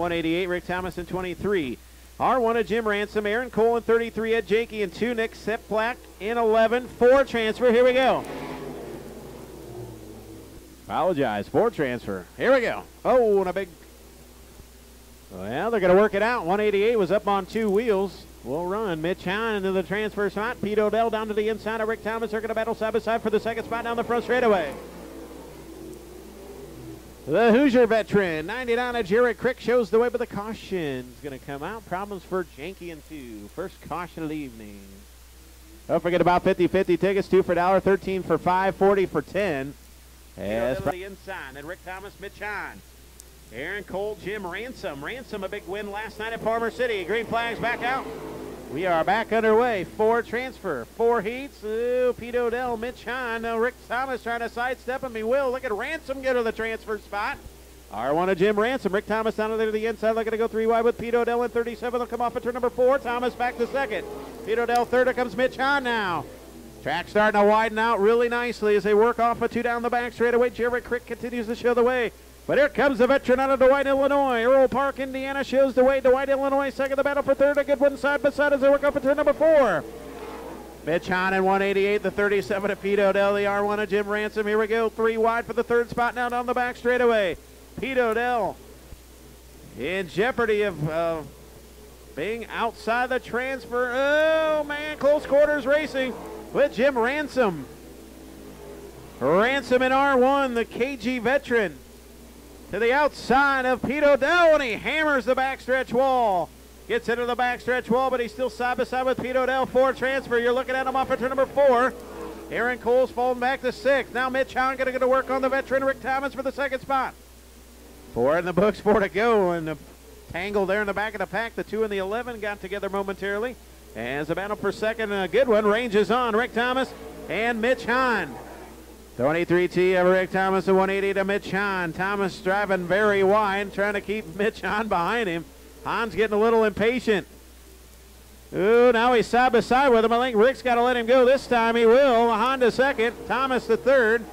188, Rick Thomas in 23. R1 of Jim Ransom, Aaron Cole in 33, Ed Jakey in 2, Nick Seplack in 11. Four transfer, here we go. Apologize, four transfer. Here we go. Oh, and a big. Well, they're going to work it out. 188 was up on two wheels. Will run. Mitch Hahn into the transfer spot. Pete Odell down to the inside of Rick Thomas. They're going to battle side by side for the second spot down the front straightaway. The Hoosier veteran, 99 of Jared Crick shows the way, but the caution is going to come out. Problems for Janky and two. First caution of the evening. Don't forget about 50-50 tickets, two for a dollar, 13 for five, 40 for 10. As the inside, and Rick Thomas, Mitch Hahn. Aaron Cole, Jim Ransom. Ransom, a big win last night at Farmer City. Green flags back out. We are back underway. Four transfer, four heats. Ooh, Pete Odell, Mitch Hahn. Now Rick Thomas trying to sidestep him. He will. Look at Ransom get to the transfer spot. R1 of Jim Ransom. Rick Thomas down there to the inside. Looking to go three wide with Pete Odell in 37. They'll come off at turn number four. Thomas back to second. Pete Odell third. Here comes Mitch Hahn now. Track starting to widen out really nicely as they work off a two down the back straightaway. Jared Crick continues to show the way. But here comes the veteran out of Dwight, Illinois. Earl Park, Indiana shows the way. Dwight, Illinois, second the battle for third. A good one side by side as they work up into number four. Mitch Hahn in 188, the 37 of Pete Odell, the R1 of Jim Ransom. Here we go, three wide for the third spot now down the back straightaway. Pete Odell in jeopardy of uh, being outside the transfer. Oh, man, close quarters racing with Jim Ransom. Ransom in R1, the KG veteran. To the outside of Pete Odell, and he hammers the backstretch wall. Gets into the backstretch wall, but he's still side by side with Pete Odell. Four transfer. You're looking at him off at turn number four. Aaron Cole's falling back to six. Now Mitch Hahn going to get to work on the veteran Rick Thomas for the second spot. Four in the books, four to go, and the tangle there in the back of the pack. The two and the 11 got together momentarily. As the battle for second, a good one ranges on Rick Thomas and Mitch Hahn. 23T of Rick Thomas, a 180 to Mitch Hahn. Thomas driving very wide, trying to keep Mitch Hahn behind him. Hahn's getting a little impatient. Ooh, now he's side by side with him. I think Rick's got to let him go this time. He will. Honda second, Thomas the third.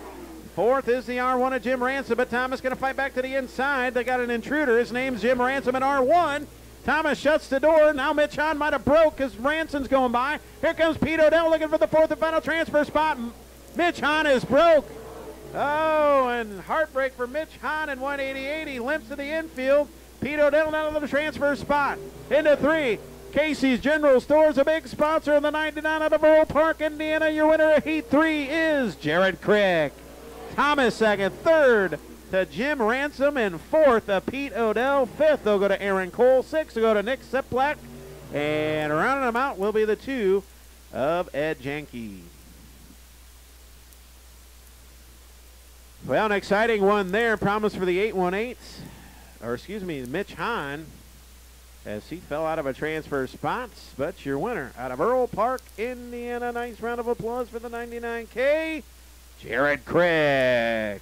Fourth is the R1 of Jim Ransom, but Thomas going to fight back to the inside. They got an intruder. His name's Jim Ransom in R1. Thomas shuts the door. Now Mitch Hahn might have broke because Ransom's going by. Here comes Pete Odell looking for the fourth and final transfer spot. Mitch Hahn is broke. Oh, and heartbreak for Mitch Hahn in 188. He limps to the infield. Pete Odell down to the transfer spot. Into three. Casey's General Stores, a big sponsor in the 99 out of Earl Park, Indiana. Your winner of Heat 3 is Jared Crick. Thomas second. Third to Jim Ransom. And fourth to Pete Odell. Fifth, they'll go to Aaron Cole. Sixth, they'll go to Nick Seplack. And rounding them out will be the two of Ed Janke. Well, an exciting one there. Promise for the 818s. Or, excuse me, Mitch Hahn. As he fell out of a transfer spot. But your winner out of Earl Park, Indiana. Nice round of applause for the 99K. Jared Crick.